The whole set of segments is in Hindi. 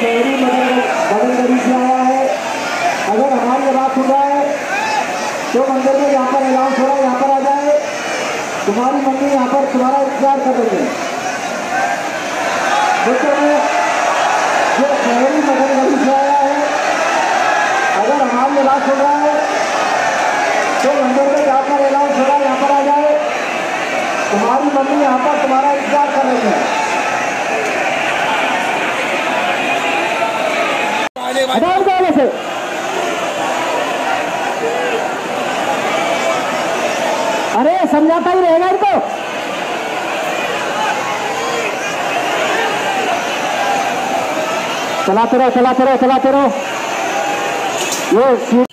शहरी मदन मदनगढ़ी से आया है। अगर हमारी आवाज़ सुन रहा है तो मंदिर में यहाँ पर अनाउंस हो रहा है यहाँ पर आ जाए। तुम्हारी मम्मी यहाँ पर तुम्हारा इंतज़ार कर रही है। देखो में जो शहरी मदनगढ़ी से आया है। अगर हमारी आवाज़ सुन रहा है तो मंदिर में यहाँ पर अनाउंस हो रहा है यहाँ पर आ जाए तुम्हारी मम्मी यहाँ पर तुम्हारा इंतज़ार कर रही है से अरे समझाता ही रहेगा इनको। चलाते रहो चलाते रहो चलाते रहो ये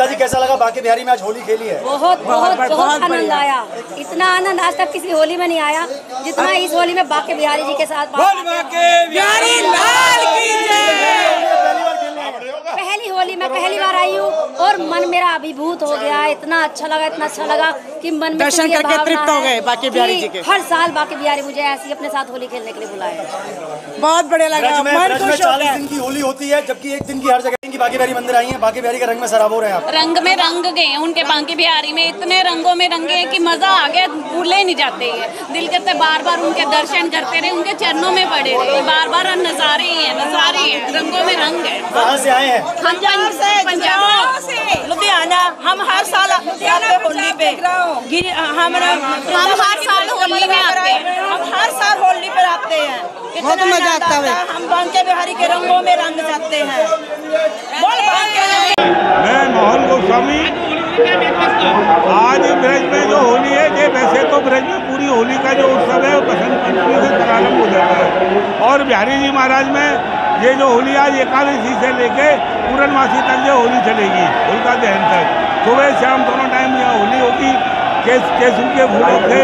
ममता जी कैसा लगा? बाकी बिहारी में आज होली खेली है। बहुत बहुत बहुत आनंद आया। इतना आनंद आज तक किसी होली में नहीं आया जितना इस होली में बाकी बिहारी जी के साथ बिहारी लाल की जय। पहली होली में पहली बार आई हूँ और मन मेरा अभिभूत हो गया। इतना अच्छा लगा इतना अच्छा लगा कि मन में दर्शन करके तृप्त हो गए बाकी बिहारी जी के। हर साल बाकी बिहारी मुझे ऐसी अपने साथ होली खेलने के लिए बुलाए। बहुत बढ़िया लगा। मन खुश हो गया। होली होती है जबकि एक दिन की हर जगह की बाकी बिहारी मंदिर आई है बाकी बिहारी के रंग में शराब हो रहे हैं आप। रंग में रंग गए हैं उनके बांकी बिहारी में इतने रंगों में रंगे हैं कि मज़ा आ गया भूले नहीं जाते हैं दिल करते बार बार उनके दर्शन करते रहे उनके चरणों में पड़े रहे बार बार नजारे ही है नजारे ही हैं रंगों में रंग है। कहाँ से आए हैं? पंजाब से पंजाब। से लुधियाना हम हर साल होली पे। गिर- हम हम हर साल होली में आते हैं हम हर साल होली पे आते हैं बहुत कितना मज़ा आनंद आता बिहारी के रंगों में रंग जाते हैं। बोल मैं मोहन गोस्वामी, आज ब्रज में जो होली है, ये वैसे तो ब्रज में पूरी होली का जो उत्सव है, वो बसंत पंचमी से प्रारंभ हो जाता है। और बिहारी जी महाराज में ये जो होली आज एकादशी से लेके पूर्णमासी तक ये होली चलेगी होलिका दहन तक। सुबह शाम दोनों टाइम यहाँ होली होगी केस केसू के फूलों से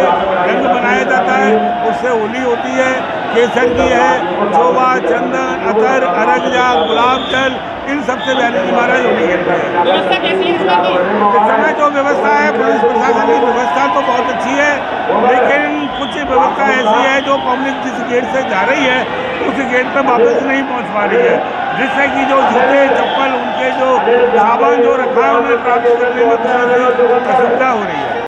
रंग बनाया जाता है, उससे होली होती है। केसर की है चोबा चंदन अतर अरगजा गुलाब जल इन सबसे बिहारी जी महाराज होली खेलते हैं इस समय जो व्यवस्था है पुलिस प्रशासन की व्यवस्था तो बहुत अच्छी है लेकिन कुछ व्यवस्था ऐसी है जो पब्लिक जिस गेट से जा रही है उस गेट पर वापस नहीं पहुँच पा रही है। जिससे कि जो जूते चप्पल उनके जो सामान जो रखा है उन्हें प्राप्त करने में थोड़ा सी असुविधा हो रही है।